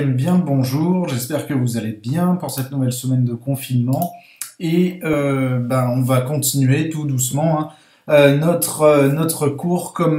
bien bonjour. J'espère que vous allez bien pour cette nouvelle semaine de confinement. Et euh, ben, on va continuer tout doucement hein, euh, notre, euh, notre cours comme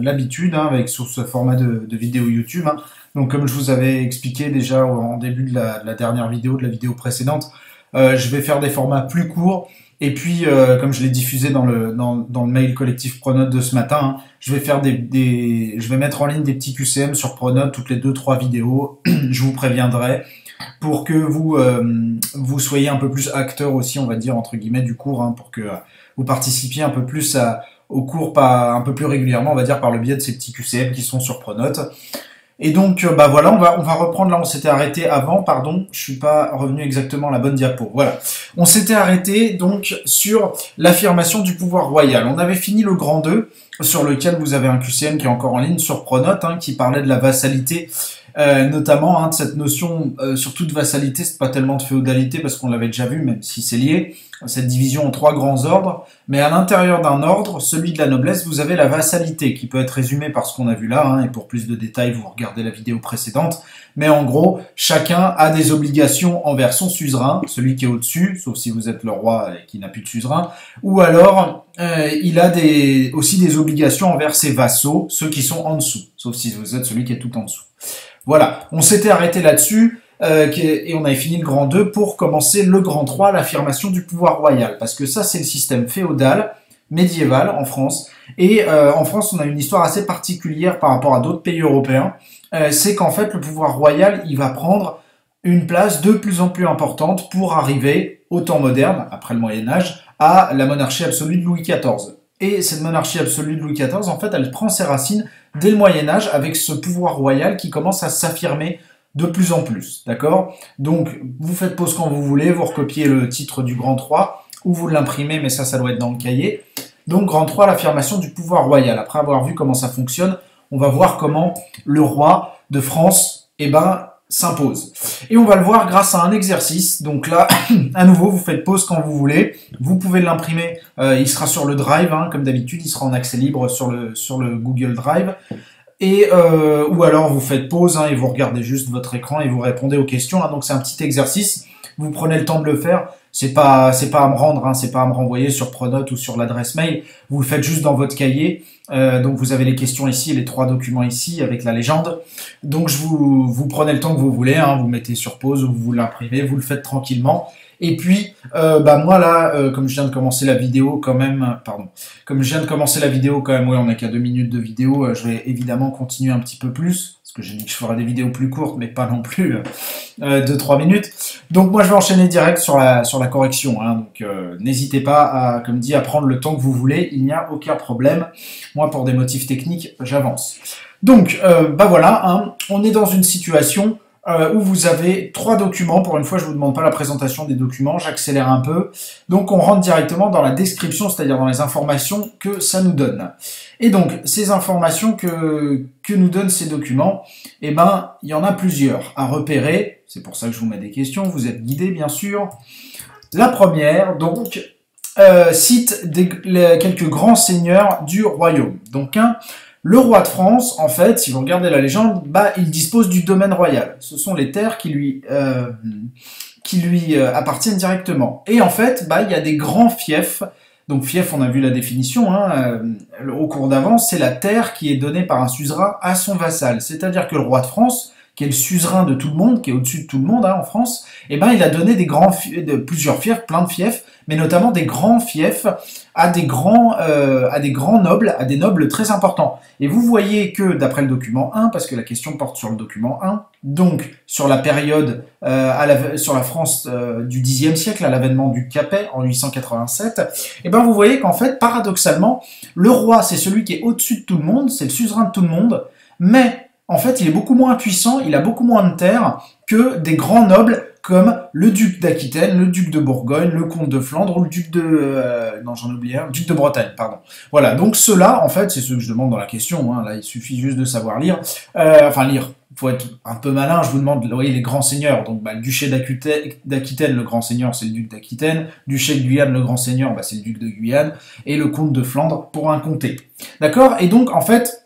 l'habitude, hein, avec sur ce format de, vidéo YouTube. hein. Donc comme je vous avais expliqué déjà en début de la, de la dernière vidéo, de la vidéo précédente, je vais faire des formats plus courts. Et puis, euh, comme je l'ai diffusé dans le, dans, dans le mail collectif Pronote de ce matin, hein, je vais faire des, des, je vais mettre en ligne des petits QCM sur Pronote toutes les deux trois vidéos. je vous préviendrai pour que vous euh, vous soyez un peu plus acteur aussi, on va dire entre guillemets du cours, hein, pour que euh, vous participiez un peu plus à, au cours, pas un peu plus régulièrement, on va dire par le biais de ces petits QCM qui sont sur Pronote. Et donc, euh, bah voilà, on va, on va reprendre là, on s'était arrêté avant, pardon, je suis pas revenu exactement à la bonne diapo. Voilà. On s'était arrêté donc sur l'affirmation du pouvoir royal. On avait fini le grand 2, sur lequel vous avez un QCM qui est encore en ligne sur Pronote, hein, qui parlait de la vassalité, euh, notamment hein, de cette notion, euh, surtout de vassalité, c'est pas tellement de féodalité parce qu'on l'avait déjà vu, même si c'est lié, cette division en trois grands ordres, mais à l'intérieur d'un ordre, celui de la noblesse, vous avez la vassalité, qui peut être résumée par ce qu'on a vu là, hein, et pour plus de détails, vous regardez la vidéo précédente, mais en gros, chacun a des obligations envers son suzerain, celui qui est au-dessus, sauf si vous êtes le roi et qui n'a plus de suzerain, ou alors euh, il a des, aussi des obligations envers ses vassaux, ceux qui sont en dessous, sauf si vous êtes celui qui est tout en dessous. Voilà, on s'était arrêté là-dessus, euh, et on avait fini le grand 2 pour commencer le grand 3, l'affirmation du pouvoir royal, parce que ça c'est le système féodal, médiéval en France, et euh, en France on a une histoire assez particulière par rapport à d'autres pays européens, euh, c'est qu'en fait le pouvoir royal il va prendre une place de plus en plus importante pour arriver au temps moderne, après le Moyen Âge, à la monarchie absolue de Louis XIV. Et cette monarchie absolue de Louis XIV, en fait, elle prend ses racines dès le Moyen Âge avec ce pouvoir royal qui commence à s'affirmer de plus en plus, d'accord? Donc, vous faites pause quand vous voulez, vous recopiez le titre du Grand 3, ou vous l'imprimez, mais ça, ça doit être dans le cahier. Donc, Grand 3, l'affirmation du pouvoir royal. Après avoir vu comment ça fonctionne, on va voir comment le roi de France, eh ben, s'impose. Et on va le voir grâce à un exercice. Donc là, à nouveau, vous faites pause quand vous voulez. Vous pouvez l'imprimer. euh, il sera sur le Drive, hein, comme d'habitude. Il sera en accès libre sur le, Google Drive. Et euh, ou alors vous faites pause hein, et vous regardez juste votre écran et vous répondez aux questions. hein. Donc c'est un petit exercice. Vous prenez le temps de le faire. C'est pas c'est pas à me rendre, hein, c'est pas à me renvoyer sur Pronote ou sur l'adresse mail. Vous le faites juste dans votre cahier. Euh, donc vous avez les questions ici, et les trois documents ici avec la légende. Donc je vous, vous prenez le temps que vous voulez, hein, vous mettez sur pause ou vous l'imprimez, vous le faites tranquillement. Et puis, euh, bah moi là, euh, comme je viens de commencer la vidéo quand même, pardon, comme je viens de commencer la vidéo quand même, oui, on n'a qu'à deux minutes de vidéo, euh, je vais évidemment continuer un petit peu plus, que j'ai dit que je ferai des vidéos plus courtes, mais pas non plus euh, de trois minutes. Donc moi je vais enchaîner direct sur la sur la correction. Hein, donc euh, n'hésitez pas à, comme dit, à prendre le temps que vous voulez, il n'y a aucun problème. Moi pour des motifs techniques, j'avance. Donc, euh, bah voilà, hein, on est dans une situation euh, où vous avez trois documents. Pour une fois, je vous demande pas la présentation des documents, j'accélère un peu. Donc, on rentre directement dans la description, c'est-à-dire dans les informations que ça nous donne. Et donc, ces informations que, nous donnent ces documents, eh ben, il y en a plusieurs à repérer. C'est pour ça que je vous mets des questions. Vous êtes guidés, bien sûr. La première, donc, euh, cite quelques grands seigneurs du royaume. Donc, le roi de France, en fait, si vous regardez la légende, bah, il dispose du domaine royal. Ce sont les terres qui lui, euh, euh, appartiennent directement. Et en fait, bah, il y a des grands fiefs. Donc fief, on a vu la définition hein, euh, au cours d'avant, c'est la terre qui est donnée par un suzerain à son vassal. C'est-à-dire que le roi de France, qui est le suzerain de tout le monde, qui est au-dessus de tout le monde hein, en France, eh ben, il a donné des grands de plusieurs fiefs, plein de fiefs, mais notamment des grands fiefs à des grands, euh, à des grands nobles, à des nobles très importants. Et vous voyez que, d'après le document 1, parce que la question porte sur le document 1, donc sur la période, euh, à la, sur la France euh, du Xe siècle, à l'avènement du Capet en 887, et ben vous voyez qu'en fait, paradoxalement, le roi, c'est celui qui est au-dessus de tout le monde, c'est le suzerain de tout le monde, mais en fait, il est beaucoup moins puissant, il a beaucoup moins de terres que des grands nobles comme le duc d'Aquitaine, le duc de Bourgogne, le comte de Flandre ou le duc de... euh, non, j'en ai oublié un, duc de Bretagne, pardon. Voilà, donc ceux-là, en fait, c'est ceux que je demande dans la question, hein, là, il suffit juste de savoir lire, euh, enfin lire, faut être un peu malin, je vous demande, vous voyez, les grands seigneurs, donc bah, le duché d'Aquitaine, d'Aquitaine, le grand seigneur, c'est le duc d'Aquitaine, duché de Guyane, le grand seigneur, bah, c'est le duc de Guyane, et le comte de Flandre, pour un comté. D'accord? Et donc, en fait,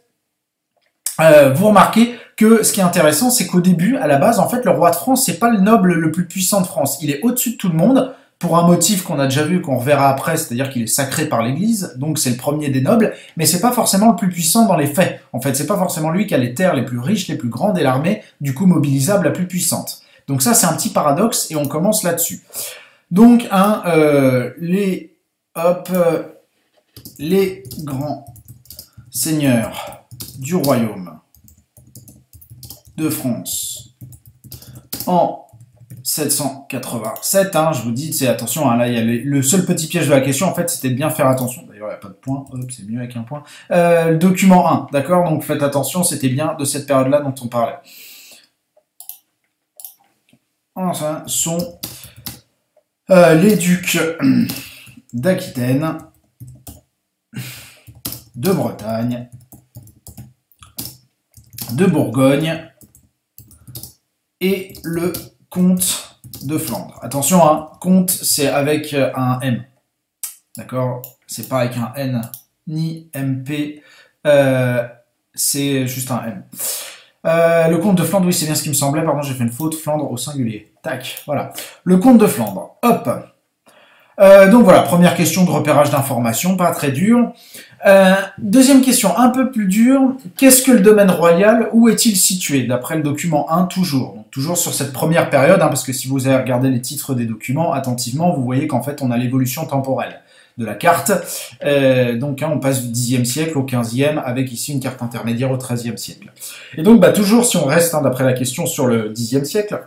euh, vous remarquez que ce qui est intéressant, c'est qu'au début, à la base, en fait, le roi de France, c'est pas le noble le plus puissant de France. Il est au-dessus de tout le monde, pour un motif qu'on a déjà vu, qu'on reverra après, c'est-à-dire qu'il est sacré par l'Église, donc c'est le premier des nobles, mais c'est pas forcément le plus puissant dans les faits. En fait, c'est pas forcément lui qui a les terres les plus riches, les plus grandes et l'armée, du coup, mobilisable la plus puissante. Donc ça, c'est un petit paradoxe et on commence là-dessus. Donc, un, euh, les, hop, euh, les grands seigneurs du royaume de France en 787, hein, je vous dis, c'est attention, hein, là, il le, seul petit piège de la question, en fait, c'était de bien faire attention. D'ailleurs, il n'y a pas de point, c'est mieux avec un point. Euh, document 1, d'accord? Donc faites attention, c'était bien de cette période-là dont on parlait. Enfin, sont euh, les ducs d'Aquitaine, de Bretagne, de Bourgogne et le comte de Flandre. Attention, hein, comte, c'est avec euh, un M. D'accord? C'est pas avec un N ni MP. Euh, c'est juste un M. Euh, le comte de Flandre, oui, c'est bien ce qui me semblait. Pardon, j'ai fait une faute. Flandre au singulier. Tac, voilà. Le comte de Flandre. Hop. donc voilà, première question de repérage d'informations, pas très dur. Euh, deuxième question, un peu plus dure. Qu'est-ce que le domaine royal Où est-il situé D'après le document 1, toujours? Toujours sur cette première période, hein, parce que si vous avez regardé les titres des documents attentivement, vous voyez qu'en fait, on a l'évolution temporelle de la carte. Euh, donc, hein, on passe du 10e siècle au 15e, avec ici une carte intermédiaire au 13e siècle. Et donc, bah, toujours, si on reste, hein, d'après la question, sur le 10e siècle,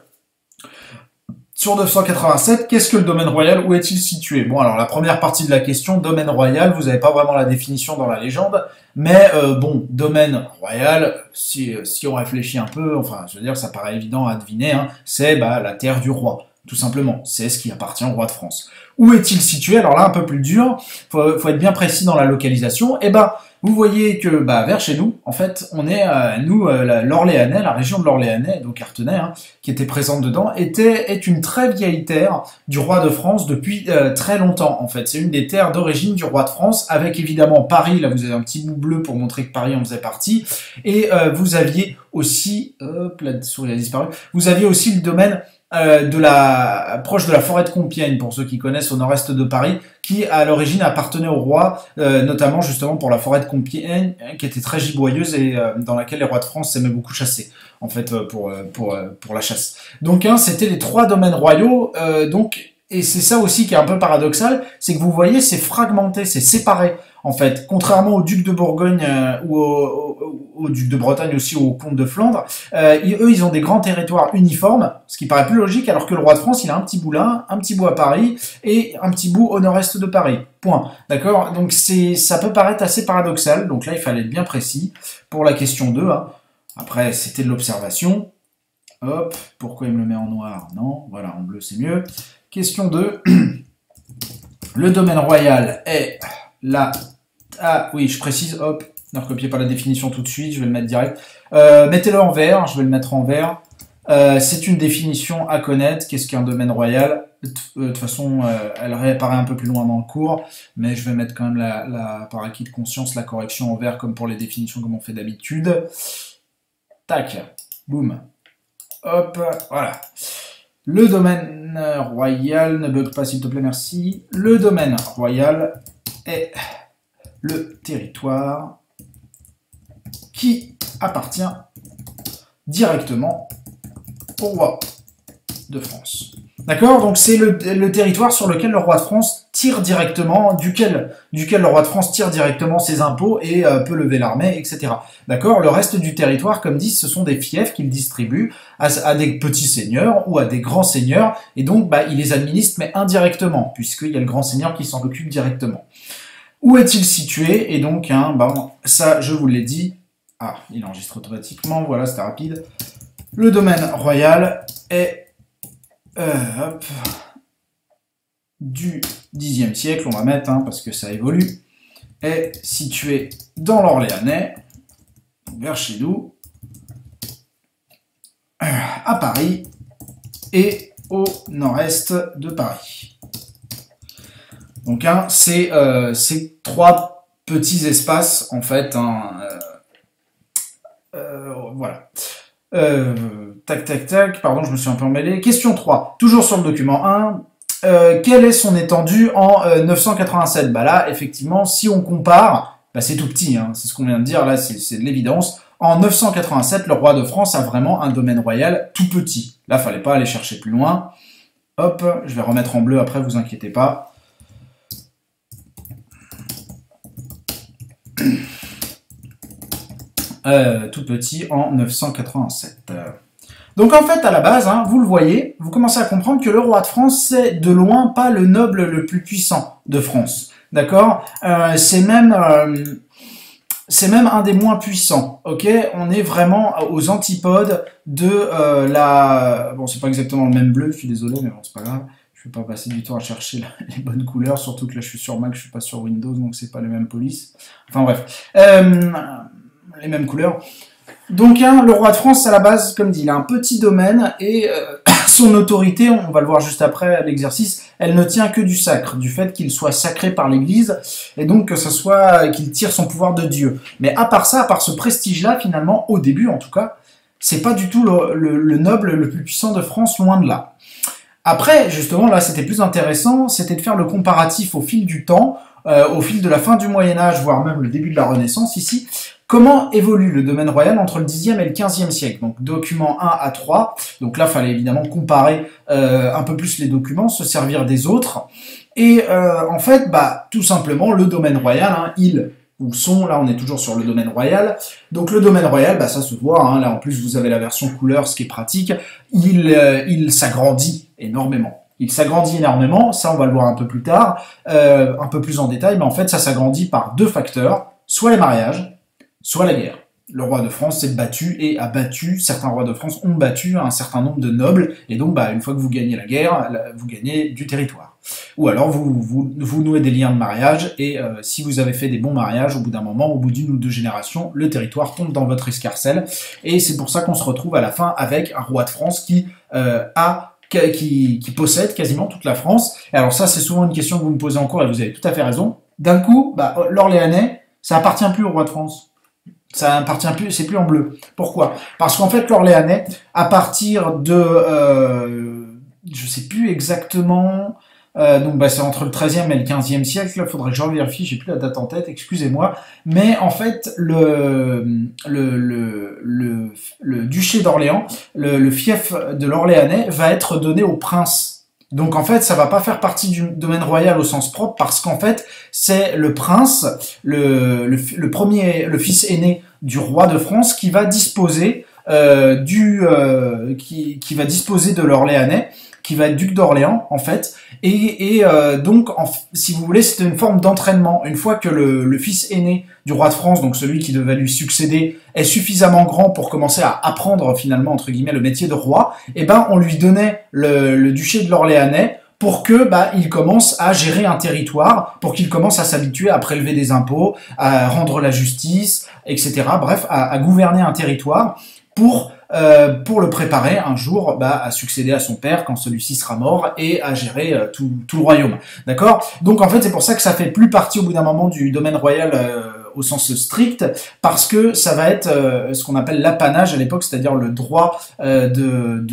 sur 987, qu'est-ce que le domaine royal? Où est-il situé? Bon, alors la première partie de la question, domaine royal, vous n'avez pas vraiment la définition dans la légende, mais euh, bon, domaine royal, si, on réfléchit un peu, enfin, je veux dire, ça paraît évident à deviner, hein, c'est bah, la terre du roi, tout simplement. C'est ce qui appartient au roi de France. Où est-il situé? Alors là, un peu plus dur, faut, faut être bien précis dans la localisation. Eh ben, vous voyez que bah, vers chez nous, en fait, on est, euh, nous, euh, l'Orléanais, la région de l'Orléanais, donc Artenay, hein, qui était présente dedans, était, est une très vieille terre du roi de France depuis euh, très longtemps, en fait. C'est une des terres d'origine du roi de France, avec évidemment Paris, là vous avez un petit bout bleu pour montrer que Paris en faisait partie, et vous aviez aussi, hop, la souris a disparu, vous aviez aussi le domaine de la proche de la forêt de Compiègne, pour ceux qui connaissent au nord-est de Paris, qui à l'origine appartenait au roi, euh, notamment justement pour la forêt de Compiègne, qui était très giboyeuse et euh, dans laquelle les rois de France aimaient beaucoup chasser, en fait, pour, pour, pour la chasse. Donc, hein, c'était les trois domaines royaux, donc et c'est ça aussi qui est un peu paradoxal, c'est que vous voyez, c'est fragmenté, c'est séparé, en fait. Contrairement au duc de Bourgogne euh, ou au, duc de Bretagne aussi, ou au comte de Flandre, euh, eux, ils ont des grands territoires uniformes, ce qui paraît plus logique, alors que le roi de France, il a un petit bout là, un petit bout à Paris, et un petit bout au nord-est de Paris. Point. D'accord? Donc ça peut paraître assez paradoxal, donc là, il fallait être bien précis pour la question 2. Hein. Après, c'était de l'observation. Hop, pourquoi il me le met en noir? Non, voilà, en bleu c'est mieux. Question 2. Le domaine royal est la... Ah oui, je précise, hop, ne recopiez pas la définition tout de suite, je vais le mettre direct. Euh, mettez-le en vert, je vais le mettre en vert. Euh, c'est une définition à connaître. Qu'est-ce qu'un domaine royal? De euh, toute façon, elle réapparaît un peu plus loin dans le cours, mais je vais mettre quand même la, la, par acquis de conscience la correction en vert comme pour les définitions comme on fait d'habitude. Tac, boum. Hop, voilà. Le domaine royal, ne bug pas s'il te plaît, merci. Le domaine royal est le territoire qui appartient directement au roi de France. D'accord? Donc c'est le, territoire sur lequel le roi de France tire directement, duquel, le roi de France tire directement ses impôts et euh, peut lever l'armée, etc. D'accord? Le reste du territoire, comme dit, ce sont des fiefs qu'il distribue à, des petits seigneurs ou à des grands seigneurs, et donc bah, il les administre, mais indirectement, puisqu'il y a le grand seigneur qui s'en occupe directement. Où est-il situé Et donc, hein, bah, ça, je vous l'ai dit. Ah, il enregistre automatiquement, voilà, c'était rapide. Le domaine royal est euh, du Xe siècle, on va mettre, hein, parce que ça évolue, est situé dans l'Orléanais, vers chez nous, euh, à Paris et au nord-est de Paris. Donc hein, c'est euh, ces trois petits espaces en fait. Hein, voilà. Euh, tac, tac, tac, pardon, je me suis un peu emmêlé. Question 3, toujours sur le document 1. Euh, quelle est son étendue en 987 Bah là, effectivement, si on compare, bah c'est tout petit, hein, c'est ce qu'on vient de dire, là c'est de l'évidence. En 987, le roi de France a vraiment un domaine royal tout petit. Là, fallait pas aller chercher plus loin. Hop, je vais remettre en bleu après, vous inquiétez pas. Euh, tout petit en 987. Donc en fait, à la base, hein, vous le voyez, vous commencez à comprendre que le roi de France, c'est de loin pas le noble le plus puissant de France. D'accord? Euh, C'est même... Euh, c'est même un des moins puissants, ok? On est vraiment aux antipodes de la... Bon, c'est pas exactement le même bleu, je suis désolé, mais bon, c'est pas grave. Je vais pas passer du temps à chercher les bonnes couleurs, surtout que là, je suis sur Mac, je suis pas sur Windows, donc c'est pas les mêmes polices. Enfin bref. Euh, les mêmes couleurs. Donc hein, le roi de France, à la base, comme dit, il a un petit domaine et euh, son autorité, on va le voir juste après l'exercice, elle ne tient que du sacre, du fait qu'il soit sacré par l'Église et donc que ce soit qu'il tire son pouvoir de Dieu. Mais à part ça, à part ce prestige-là, finalement, au début en tout cas, c'est pas du tout le, noble le plus puissant de France, loin de là. Après, justement, là, c'était plus intéressant, c'était de faire le comparatif au fil du temps, euh, au fil de la fin du Moyen Âge, voire même le début de la Renaissance ici, Comment évolue le domaine royal entre le 10e et le 15e siècle? Donc document 1 à 3. Donc là, fallait évidemment comparer euh, un peu plus les documents, se servir des autres. Et euh, en fait, bah, tout simplement, le domaine royal, hein, il ou son, là on est toujours sur le domaine royal. Donc le domaine royal, bah, ça se voit, hein, là en plus vous avez la version couleur, ce qui est pratique, il, euh, il s'agrandit énormément. Il s'agrandit énormément, ça on va le voir un peu plus tard, un peu plus en détail, mais en fait ça s'agrandit par deux facteurs, soit les mariages, soit la guerre. Le roi de France s'est battu et a battu, certains rois de France ont battu un certain nombre de nobles, et donc bah, une fois que vous gagnez la guerre, vous gagnez du territoire. Ou alors vous, vous, nouez des liens de mariage, et euh, si vous avez fait des bons mariages, au bout d'un moment, au bout d'une ou deux générations, le territoire tombe dans votre escarcelle, et c'est pour ça qu'on se retrouve à la fin avec un roi de France qui euh, possède quasiment toute la France. Alors ça, c'est souvent une question que vous me posez encore, et vous avez tout à fait raison. D'un coup, bah, l'Orléanais, ça appartient plus au roi de France. Ça appartient plus, c'est plus en bleu. Pourquoi? Parce qu'en fait, l'Orléanais, à partir de, euh, je sais plus exactement, euh, donc bah, c'est entre le 13e et le 15e siècle, il faudrait que je vérifie, j'ai plus la date en tête, excusez-moi. Mais en fait, le, le, le, le, le duché d'Orléans, le, le fief de l'Orléanais, va être donné au prince. Donc en fait, ça va pas faire partie du domaine royal au sens propre parce qu'en fait, c'est le prince, le, le, premier, le fils aîné du roi de France qui va disposer euh, du, euh, qui, qui va disposer de l'Orléanais qui va être duc d'Orléans en fait. Et, et euh, donc, si vous voulez, c'était une forme d'entraînement. Une fois que le, le, fils aîné du roi de France, donc celui qui devait lui succéder, est suffisamment grand pour commencer à apprendre finalement entre guillemets le métier de roi, et eh ben on lui donnait le, le duché de l'Orléanais pour que bah, il commence à gérer un territoire, pour qu'il commence à s'habituer à prélever des impôts, à rendre la justice, etc. Bref, à, à gouverner un territoire pour euh, pour le préparer un jour bah, à succéder à son père quand celui-ci sera mort et à gérer euh, tout, le royaume. D'accord? Donc en fait c'est pour ça que ça fait plus partie au bout d'un moment du domaine royal euh, au sens strict, parce que ça va être ce qu'on appelle l'apanage à l'époque, c'est-à-dire le droit de,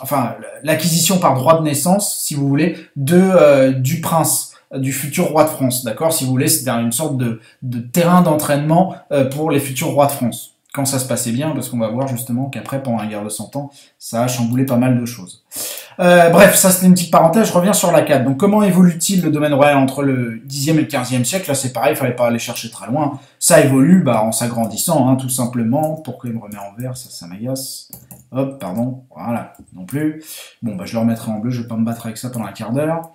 enfin l'acquisition par droit de naissance, si vous voulez, de du prince du futur roi de France, d'accord? Si vous voulez, c'est une sorte de terrain d'entraînement pour les futurs rois de France quand ça se passait bien, parce qu'on va voir justement qu'après, pendant la guerre de 100 ans, ça a chamboulé pas mal de choses. Euh, bref, ça c'était une petite parenthèse, je reviens sur la 4. Donc comment évolue-t-il le domaine royal entre le 10e et le 15e siècle? Là c'est pareil, il fallait pas aller chercher très loin. Ça évolue bah, en s'agrandissant, hein, tout simplement. Pourquoi il me remet en vert? Ça, ça m'agace. Hop, pardon, voilà, non plus. Bon, bah je le remettrai en bleu, je vais pas me battre avec ça pendant un quart d'heure.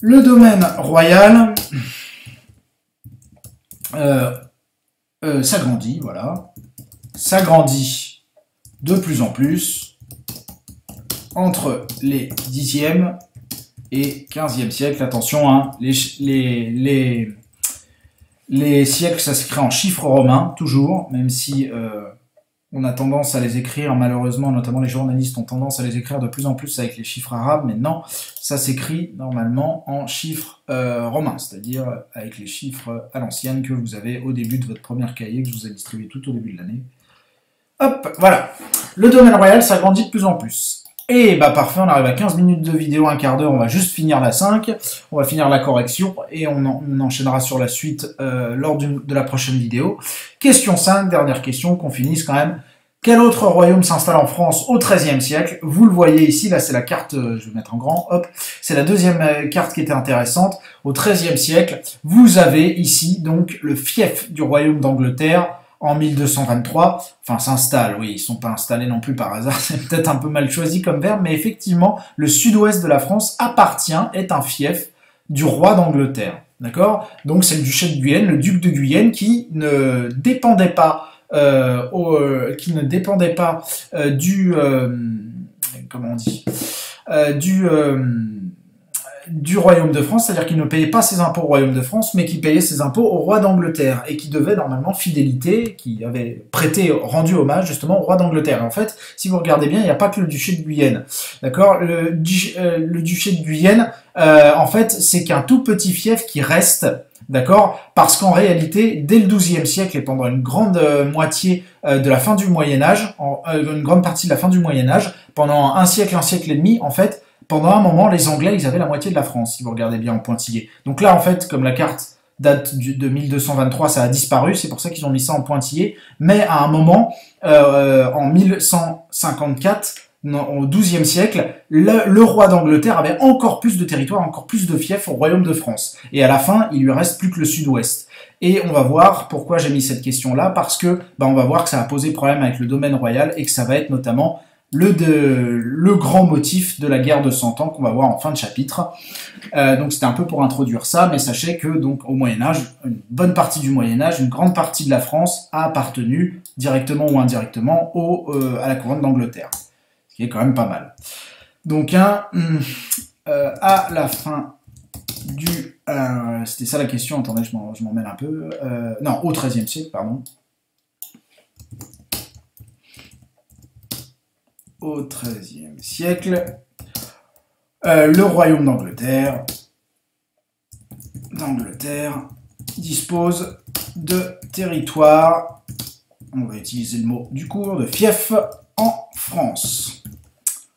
Le domaine royal... Euh, euh, s'agrandit, voilà, s'agrandit de plus en plus entre les 10e et 15e siècles. Attention, hein, les, les, les, les siècles, ça s'écrit en chiffres romains, toujours, même si euh, on a tendance à les écrire, malheureusement, notamment les journalistes ont tendance à les écrire de plus en plus avec les chiffres arabes, mais non, ça s'écrit normalement en chiffres euh, romains, c'est-à-dire avec les chiffres à l'ancienne que vous avez au début de votre première cahier que je vous ai distribué tout au début de l'année. Hop, voilà. Le domaine royal s'agrandit de plus en plus. Et bah parfait, on arrive à 15 minutes de vidéo, un quart d'heure, on va juste finir la 5, on va finir la correction et on, enchaînera sur la suite euh, lors de la prochaine vidéo. Question 5, dernière question, qu'on finisse quand même. Quel autre royaume s'installe en France au XIIIe siècle? Vous le voyez ici, là c'est la carte, euh, je vais mettre en grand, hop, c'est la deuxième euh, carte qui était intéressante. Au XIIIe siècle, vous avez ici donc le fief du royaume d'Angleterre, en 1223, enfin s'installe, oui, ils sont pas installés non plus par hasard, c'est peut-être un peu mal choisi comme verbe, mais effectivement, le sud-ouest de la France appartient, est un fief du roi d'Angleterre, d'accord? Donc c'est le duché de Guyenne, le duc de Guyenne, qui ne dépendait pas, euh, euh, qui ne dépendait pas euh, du, comment on dit, du du royaume de France, c'est-à-dire qu'il ne payait pas ses impôts au royaume de France, mais qui payait ses impôts au roi d'Angleterre, et qui devait normalement fidélité, qui avait prêté, rendu hommage justement au roi d'Angleterre. En fait, si vous regardez bien, il n'y a pas que le duché de Guyenne. D'accord? Le, euh, le, duché de Guyenne, euh, en fait, c'est qu'un tout petit fief qui reste D'accord? Parce qu'en réalité, dès le XIIe siècle et pendant une grande euh, moitié de la fin du Moyen Âge, une grande partie de la fin du Moyen Âge, pendant un siècle, un siècle et demi, en fait, pendant un moment, les Anglais, ils avaient la moitié de la France, si vous regardez bien en pointillé. Donc là, en fait, comme la carte date de 1223, ça a disparu, c'est pour ça qu'ils ont mis ça en pointillé. Mais à un moment, euh, en 1154, au XIIe siècle, le, roi d'Angleterre avait encore plus de territoire, encore plus de fiefs au royaume de France. Et à la fin, il lui reste plus que le sud-ouest. Et on va voir pourquoi j'ai mis cette question-là, parce que bah, on va voir que ça a posé problème avec le domaine royal et que ça va être notamment le, grand motif de la guerre de Cent Ans qu'on va voir en fin de chapitre. Euh, donc c'était un peu pour introduire ça, mais sachez que donc au Moyen Âge, une bonne partie du Moyen Âge, une grande partie de la France a appartenu directement ou indirectement euh, à la couronne d'Angleterre, ce qui est quand même pas mal. Donc un, euh, à la fin du... c'était ça la question, attendez, je m'en mêle un peu. non, au XIIIe siècle, pardon. Au XIIIe siècle, euh, le royaume d'Angleterre d'Angleterre dispose de territoire, on va utiliser le mot du cours, de fief en France.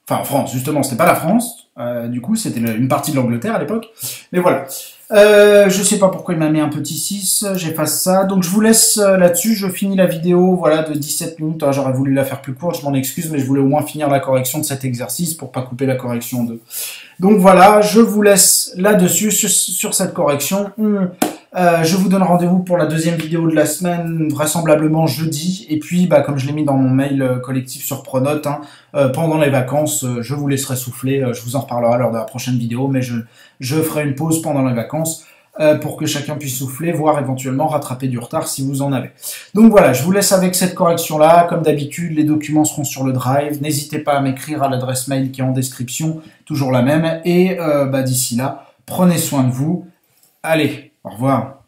Enfin, en France, justement, c'était pas la France, euh, du coup, c'était une partie de l'Angleterre à l'époque. Mais voilà. Euh, je sais pas pourquoi il m'a mis un petit 6, j'efface ça. Donc je vous laisse euh, là-dessus, je finis la vidéo voilà, de 17 minutes. Ah, j'aurais voulu la faire plus courte, je m'en excuse, mais je voulais au moins finir la correction de cet exercice pour pas couper la correction de... Donc voilà, je vous laisse là-dessus, sur, cette correction. Euh, je vous donne rendez-vous pour la deuxième vidéo de la semaine, vraisemblablement jeudi. Et puis, bah, comme je l'ai mis dans mon mail euh, collectif sur Pronote, hein, euh, pendant les vacances, je vous laisserai souffler. je vous en reparlerai lors de la prochaine vidéo, mais je, ferai une pause pendant les vacances pour que chacun puisse souffler, voire éventuellement rattraper du retard si vous en avez. Donc voilà, je vous laisse avec cette correction-là. Comme d'habitude, les documents seront sur le drive. N'hésitez pas à m'écrire à l'adresse mail qui est en description, toujours la même. Et bah, d'ici là, prenez soin de vous. Allez, au revoir.